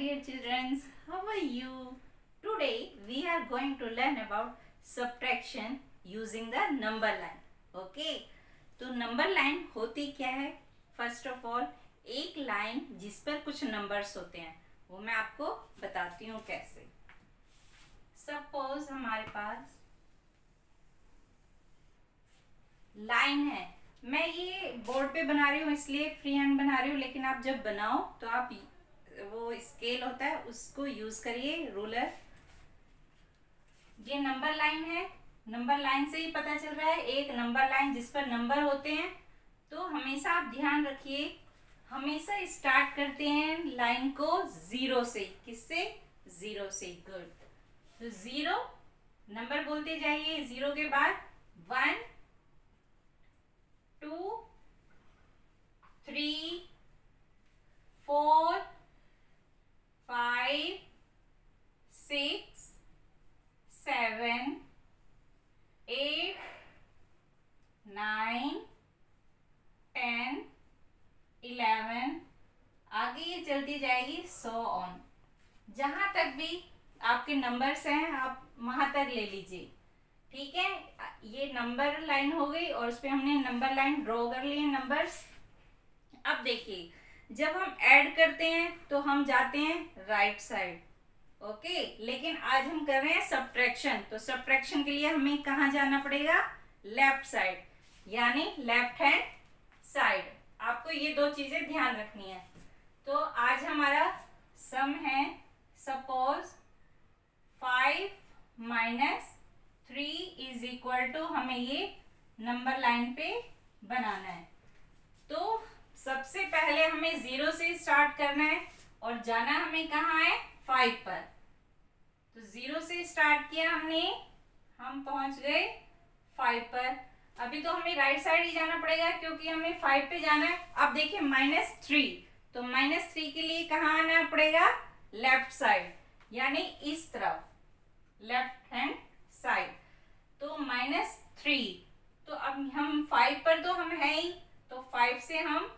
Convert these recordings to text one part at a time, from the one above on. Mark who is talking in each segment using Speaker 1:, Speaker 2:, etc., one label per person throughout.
Speaker 1: dear children, how are you? Today we are going to learn about subtraction using the number line. Okay? तो number line होती क्या है first of all एक line जिस पर कुछ नंबर्स होते हैं वो मैं आपको बताती हूँ कैसे सपोज़ हमारे पास लाइन है मैं ये बोर्ड पे बना रही हूँ इसलिए फ्री हैंड बना रही हूँ लेकिन आप जब बनाओ तो आप वो स्केल होता है, उसको यूज़ करिए रूलर ये नंबर लाइन है। नंबर लाइन से ही पता चल रहा है, एक नंबर लाइन जिस पर नंबर होते हैं तो हमेशा आप ध्यान रखिए, हमेशा स्टार्ट करते हैं लाइन को ज़ीरो से। किससे? ज़ीरो से। गुड तो ज़ीरो नंबर बोलते जाइए ज़ीरो के बाद one two three four five six seven eight nine ten eleven आगे ये चलती जाएगी सो ऑन जहाँ तक भी आपके नंबर्स हैं, आप वहाँ तक ले लीजिए। ठीक है? ये नंबर लाइन हो गई और उस पर हमने नंबर लाइन ड्रॉ कर लिए नंबर्स अब देखिए, जब हम ऐड करते हैं तो हम जाते हैं राइट साइड ओके लेकिन आज हम कर रहे हैं सब्ट्रैक्शन तो सब्ट्रैक्शन के लिए हमें कहाँ जाना पड़ेगा? लेफ़्ट साइड यानी लेफ़्ट हैंड साइड आपको ये दो चीज़ें ध्यान रखनी है। तो आज हमारा सम है suppose five minus three is equal to हमें ये नंबर लाइन पे बनाना है। तो सबसे पहले हमें ज़ीरो से स्टार्ट करना है और जाना हमें कहाँ है? फाइव पर। तो ज़ीरो से स्टार्ट किया हमने, हम पहुँच गए फाइव पर। अभी तो हमें राइट साइड ही जाना पड़ेगा क्योंकि हमें फाइव पे जाना है। अब देखिए माइनस थ्री तो माइनस थ्री के लिए कहाँ आना पड़ेगा? लेफ़्ट साइड, यानी इस तरफ़, लेफ़्ट हैंड साइड। तो माइनस थ्री तो अब हम फाइव पर तो हम है ही तो फाइव से हम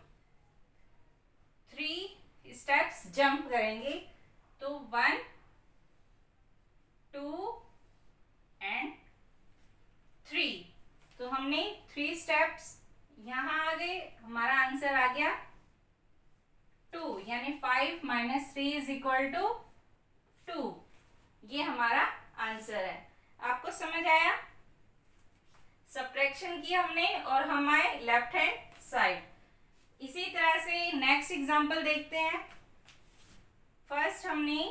Speaker 1: थ्री स्टेप्स जंप करेंगे। तो वन टू एंड थ्री तो हमने थ्री स्टेप्स यहाँ आ गए, हमारा आंसर आ गया। टू यानी five minus three is equal to two ये हमारा आंसर है। आपको समझ आया? सब्ट्रैक्शन किया हमने और हम आए लेफ़्ट हैंड साइड इसी तरह से नेक्स्ट एग्जांपल देखते हैं। फ़र्स्ट हमने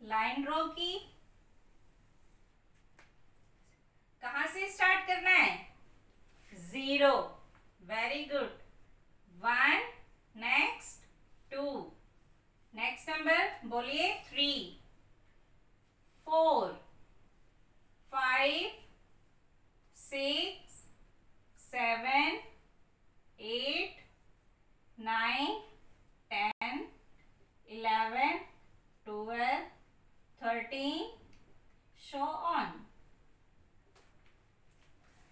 Speaker 1: लाइन ड्रॉ की। कहा से स्टार्ट करना है? Zero very good one next two. Next number बोलिए three four five six seven eight nine ten eleven twelve thirteen so on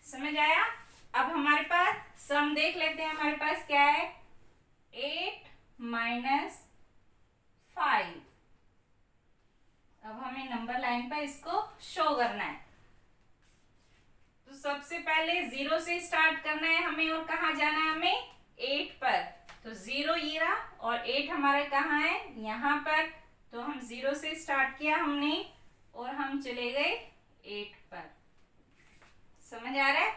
Speaker 1: समझ आया? अब हमारे पास सम देख लेते हैं, हमारे पास क्या है? Minus five. अब हमें नंबर लाइन पर इसको शो करना है। तो सबसे पहले ज़ीरो से स्टार्ट करना है हमें और कहा जाना है हमें? एट पर। तो ज़ीरो ये रहा और एट हमारा कहाँ है? यहाँ पर। तो हम ज़ीरो से स्टार्ट किया हमने और हम चले गए एट पर। समझ आ रहा है?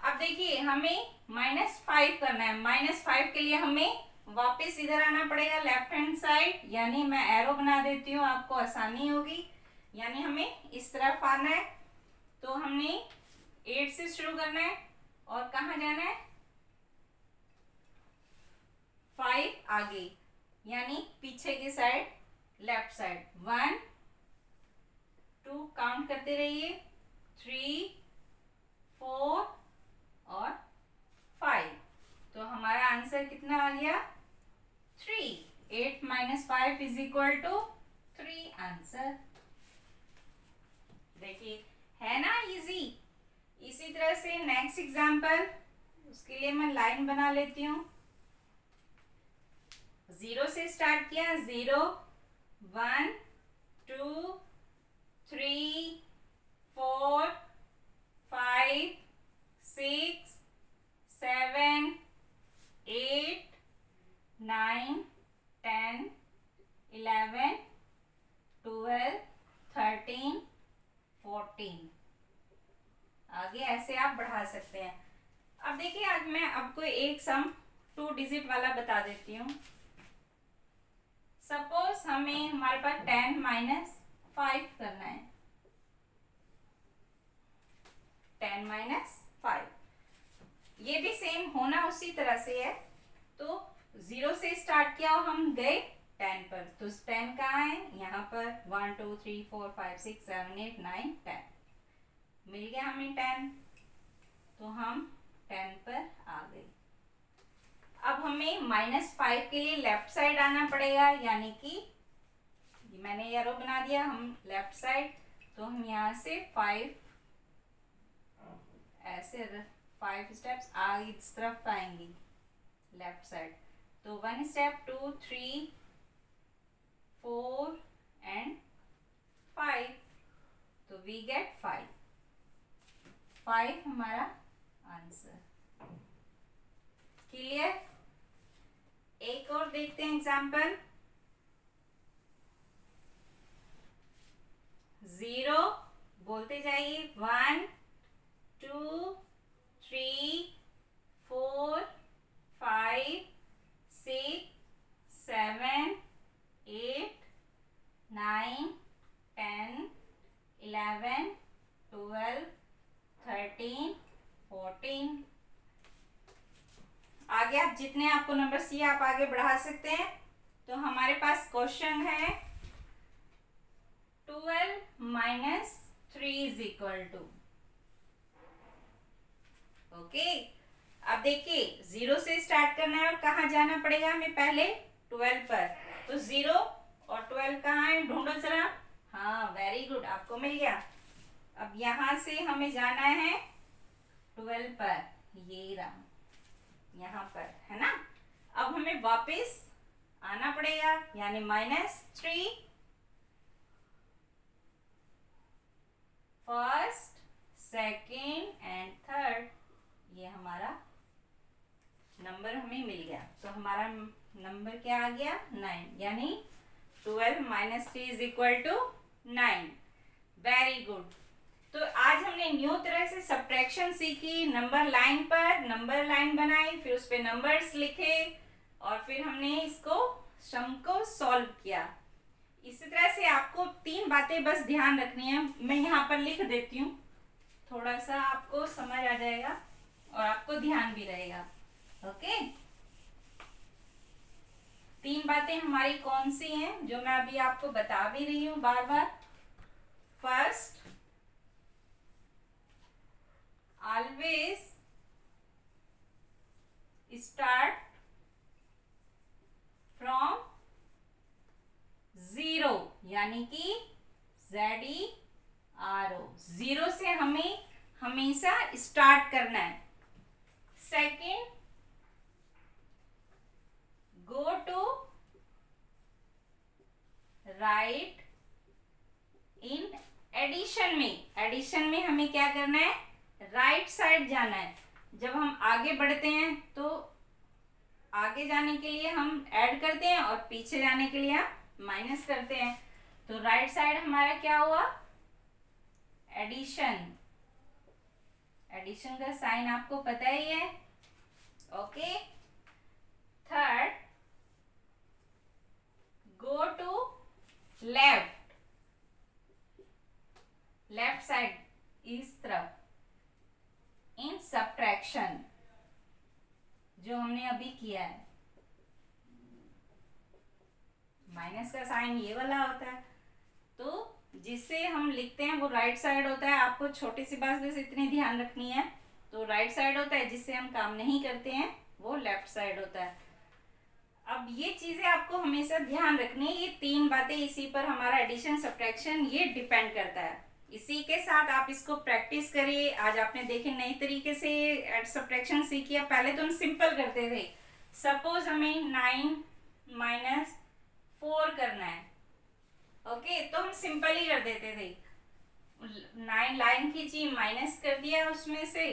Speaker 1: अब देखिए हमें माइनस फाइव करना है। माइनस फाइव के लिए हमें वापस इधर आना पड़ेगा लेफ़्ट हैंड साइड यानी मैं एरो बना देती हूँ, आपको आसानी होगी। यानी हमें इस तरफ़ आना है। तो हमने एट से शुरू करना है, और कहाँ जाना है? फाइव आगे, यानी पीछे की side left side one two count करते रहिए। थ्री फोर और फाइव तो हमारा आंसर कितना आ गया? Three eight minus five is equal to three answer देखिए, है ना? इजी इसी तरह से नेक्स्ट एग्जांपल उसके लिए मैं लाइन बना लेती हूँ। ज़ीरो से स्टार्ट किया। Zero one two three four five six seven eight nine, ten, eleven, twelve, thirteen, fourteen. आगे ऐसे आप बढ़ा सकते हैं। अब देखिए, आज मैं आपको एक सम टू डिजिट वाला बता देती हूँ। सपोज़ हमें, हमारे पास टेन माइनस फाइव करना है। Ten minus five. ये भी सेम होना उसी तरह से है। स्टार्ट किया हम गए टेन पर। तो टेन कहाँ है? यहाँ पर। One, two, three, four, five, six, seven, eight, nine, ten. मिल गया हमें टेन। तो हम टेन पर आ गए। अब हमें माइनस फाइव के लिए लेफ़्ट साइड आना पड़ेगा, यानी कि मैंने एरो बना दिया हम लेफ़्ट साइड तो हम यहाँ से फाइव ऐसे फाइव स्टेप्स आगे इस तरफ़ आएँगी लेफ़्ट साइड तो one step two three four and five तो वी गेट फाइव फाइव हमारा आंसर क्लियर एक और देखते हैं एग्ज़ाम्पल ज़ीरो बोलते जाइए one two three four five six seven eight nine ten eleven twelve thirteen fourteen आगे आप जितने आपको नंबर सी आप आगे बढ़ा सकते हैं। तो हमारे पास क्वेश्चन है। Twelve minus three is equal to okay अब देखिए ज़ीरो से स्टार्ट करना है और कहा जाना पड़ेगा हमें पहले? ट्वेल्व पर। तो ज़ीरो और ट्वेल्व कहाँ है? ढूंढो जरा। हाँ वेरी गुड आपको मिल गया। अब यहाँ से हमें जाना है ट्वेल्व पर। ये रहा। यहाँ पर, है ना? अब हमें वापस आना पड़ेगा, यानी minus three first second and third ये हमारा नंबर हमें मिल गया। तो हमारा नंबर क्या आ गया? नाइन यानी twelve minus three is equal to nine very good तो न्यू तरह से सब्ट्रैक्शन सीखी नंबर लाइन पर नंबर लाइन बनाई, फिर उस पर नंबर्स लिखे, और फिर हमने इसको सम को सॉल्व किया। इसी तरह से आपको तीन बातें बस ध्यान रखनी है। मैं यहाँ पर लिख देती हूँ। थोड़ा सा आपको समझ आ जाएगा, और आपको ध्यान भी रहेगा। ओके? तीन बातें हमारी कौन सी हैं, जो मैं अभी आपको बता भी रही हूँ बार बार। First always start from zero यानी कि Z E R O zero से हमें हमेशा स्टार्ट करना है। Second go to right in addition में। एडिशन में हमें क्या करना है? राइट साइड जाना है। जब हम आगे बढ़ते हैं तो आगे जाने के लिए हम ऐड करते हैं और पीछे जाने के लिए हम माइनस करते हैं। तो राइट साइड हमारा क्या हुआ? एडिशन। एडिशन का साइन आपको पता ही है। Okay. Third go to left left side इस तरफ़। इन सब्ट्रैक्शन जो हमने अभी किया है। माइनस का साइन ये वाला होता है। तो जिससे हम लिखते हैं, वो राइट साइड होता है। आपको छोटी सी बात बस इतनी ध्यान रखनी है। तो राइट साइड होता है, जिससे हम काम नहीं करते हैं, वो लेफ़्ट साइड होता है। अब ये चीज़ें आपको हमेशा ध्यान रखनी है। ये तीन बातें इसी पर हमारा एडिशन सब्ट्रैक्शन ये डिपेंड करता है। इसी के साथ आप इसको प्रैक्टिस करिए आज आपने देखे नई तरीके से सब्ट्रैक्शन सीखी। पहले तो हम सिंपल करते थे। सपोज़ हमें नाइन माइनस फोर करना है। ओके तो हम सिंपल ही कर देते थे। नाइन लाइन खींची माइनस कर दिया उसमें से।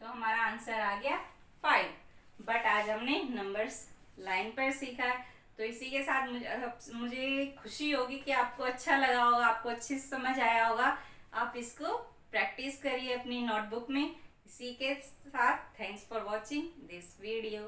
Speaker 1: तो हमारा आंसर आ गया फाइव बट आज हमने नंबर्स लाइन पर सीखा है। तो इसी के साथ मुझे मुझे खुशी होगी कि आपको अच्छा लगा होगा, आपको अच्छे से समझ आया होगा। आप इसको प्रैक्टिस करिए अपनी नोटबुक में। इसी के साथ thanks for watching this video